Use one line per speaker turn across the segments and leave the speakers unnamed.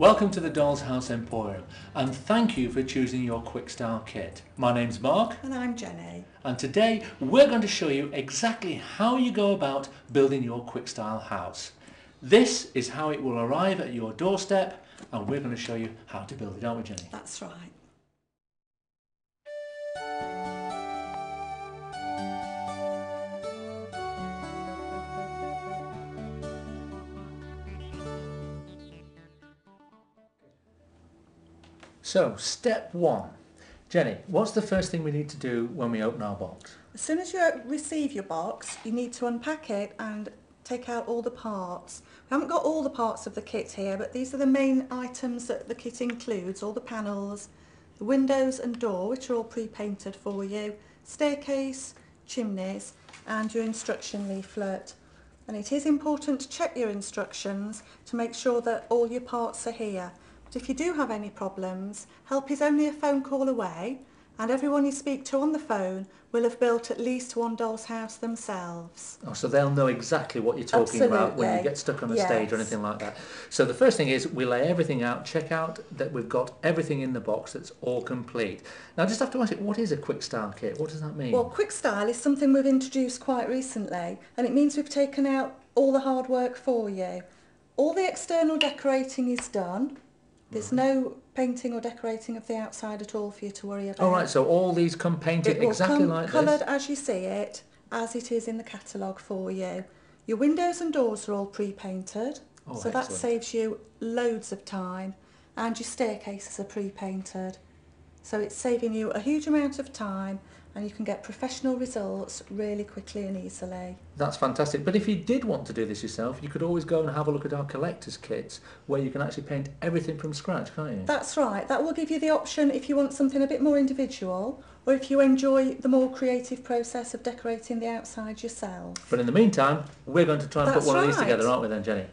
Welcome to the Doll's House Emporium and thank you for choosing your Quickstyle kit. My name's Mark
And I'm Jenny.
and today we're going to show you exactly how you go about building your Quickstyle house. This is how it will arrive at your doorstep and we're going to show you how to build it, aren't we Jenny?
That's right.
So, step one. Jenny, what's the first thing we need to do when we open our box?
As soon as you receive your box, you need to unpack it and take out all the parts. We haven't got all the parts of the kit here, but these are the main items that the kit includes. All the panels, the windows and door, which are all pre-painted for you, staircase, chimneys, and your instruction leaflet. And it is important to check your instructions to make sure that all your parts are here. But if you do have any problems, help is only a phone call away and everyone you speak to on the phone will have built at least one doll's house themselves.
Oh, so they'll know exactly what you're talking about when you get stuck on a stage or anything like that. So the first thing is we lay everything out, check out that we've got everything in the box that's all complete. Now I just have to ask you, what is a Quickstyle kit? What does that mean?
Well, Quickstyle is something we've introduced quite recently and it means we've taken out all the hard work for you. All the external decorating is done. There's no painting or decorating of the outside at all for you to worry about.
all right, so all these come painted
It will
exactly
come
like
coloured
this.
as you see it, as it is in the catalogue for you. Your windows and doors are all pre-painted,
Oh,
so that saves you loads of time. And your staircases are pre-painted, so it's saving you a huge amount of time, and you can get professional results really quickly and easily.
That's fantastic. But if you did want to do this yourself, you could always go and have a look at our collector's kits where you can actually paint everything from scratch, can't you?
That's right. That will give you the option if you want something a bit more individual, or if you enjoy the more creative process of decorating the outside yourself.
But in the meantime, we're going to try and
That's
put one of these together, aren't we then, Jenny?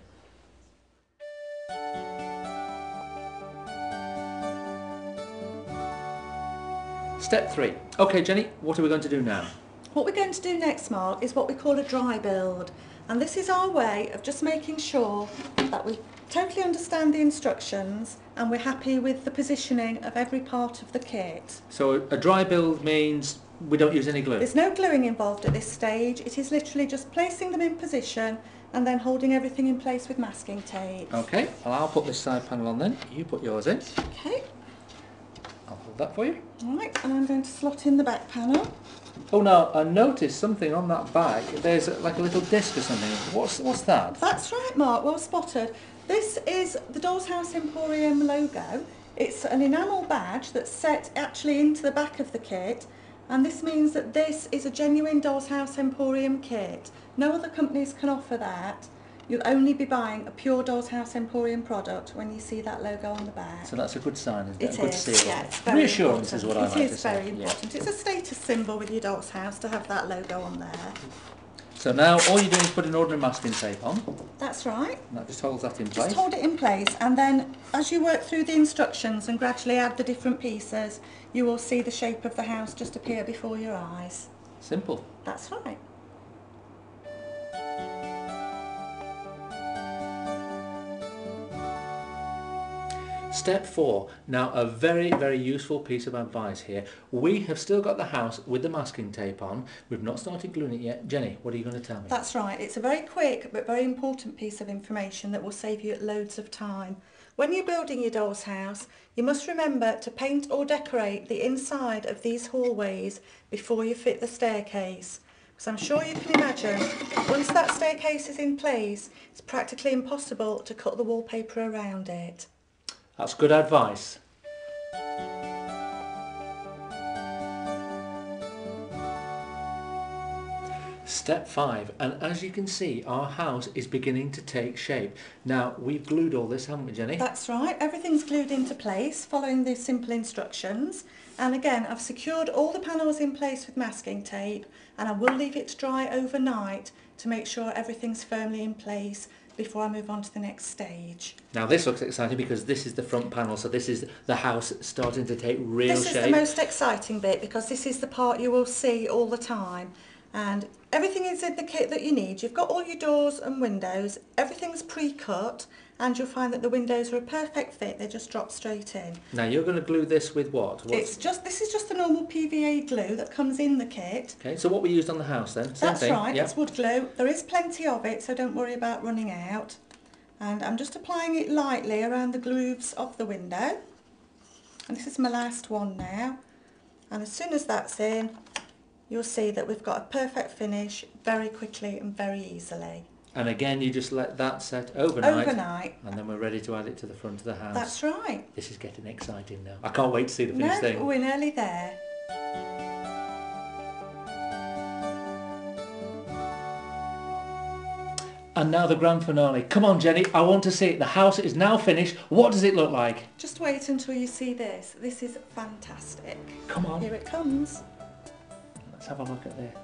Step three. Okay, Jenny, what are we going to do now?
What we're going to do next, Mark, is what we call a dry build. And this is our way of just making sure that we totally understand the instructions and we're happy with the positioning of every part of the kit.
So a dry build means we don't use any glue.
There's no gluing involved at this stage. It is literally just placing them in position and then holding everything in place with masking tape.
Okay, well, I'll put this side panel on then. You put yours in.
Okay,
that for you.
right, and I'm going to slot in the back panel.
Oh, now, I noticed something on that back. There's uh, like a little disc or something. What's, what's that?
That's right, Mark. Well spotted. This is the Doll's House Emporium logo. It's an enamel badge that's set actually into the back of the kit, and this means that this is a genuine Doll's House Emporium kit. No other companies can offer that. You'll only be buying a pure Doll's House Emporium product when you see that logo on the back.
So that's a good sign, isn't it?
It
a good
is,
seal.
yeah, it's very
Reassurance is what I
It
like
is
to say.
very
Yeah.
important. It's a status symbol with your doll's house to have that logo on there.
So now all you're doing is put an ordinary masking tape on.
That's right.
And that just holds that in place.
Just hold it in place and then as you work through the instructions and gradually add the different pieces, you will see the shape of the house just appear before your eyes.
Simple.
That's right.
Step four. Now a very, very useful piece of advice here. We have still got the house with the masking tape on. We've not started gluing it yet. Jenny, what are you going to tell me?
That's right. It's a very quick but very important piece of information that will save you loads of time. When you're building your doll's house, you must remember to paint or decorate the inside of these hallways before you fit the staircase. Because I'm sure you can imagine, once that staircase is in place, it's practically impossible to cut the wallpaper around it.
That's good advice. Step five, and as you can see, our house is beginning to take shape. Now, we've glued all this, haven't we, Jenny?
That's right, everything's glued into place following the simple instructions. And again, I've secured all the panels in place with masking tape and I will leave it to dry overnight to make sure everything's firmly in place before I move on to the next stage.
Now, this looks exciting because this is the front panel, so this is the house starting to take real
this
shape.
is the most exciting bit because this is the part you will see all the time and everything is in the kit that you need. You've got all your doors and windows, everything's pre-cut and you'll find that the windows are a perfect fit. They just drop straight in.
Now you're going to glue this with what? What's-
It's just this is just the normal PVA glue that comes in the kit.
Okay, so what we used on the house then? Same
That's
thing.
right,
Yeah.
it's wood glue. There is plenty of it, so don't worry about running out. And I'm just applying it lightly around the grooves of the window. And this is my last one now. And as soon as that's in, you'll see that we've got a perfect finish very quickly and very easily.
And again, you just let that set overnight,
Overnight.
and then we're ready to add it to the front of the house.
That's right.
This is getting exciting now. I can't wait to see the finished
No,
thing.
we're nearly there.
And now the grand finale. Come on, Jenny, I want to see it. The house is now finished. What does it look like?
Just wait until you see this. This is fantastic.
Come on.
Here it comes.
Let's have a look at this.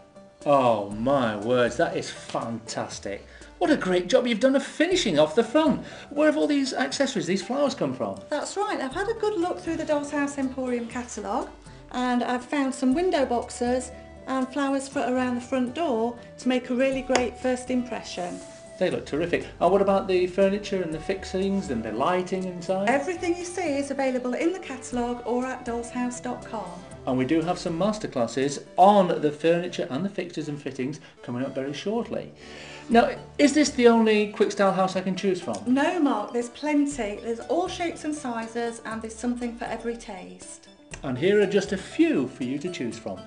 Oh my words, that is fantastic. What a great job you've done of finishing off the front. Where have all these accessories, these flowers come from?
That's right, I've had a good look through the Doll's House Emporium catalogue and I've found some window boxes and flowers for around the front door to make a really great first impression.
They look terrific. And what about the furniture and the fixings and the lighting inside?
Everything you see is available in the catalogue or at dollshouse.com.
And we do have some masterclasses on the furniture and the fixtures and fittings coming up very shortly. Now, is this the only Quickstyle house I can choose from?
No Mark, there's plenty. There's all shapes and sizes and there's something for every taste.
And here are just a few for you to choose from.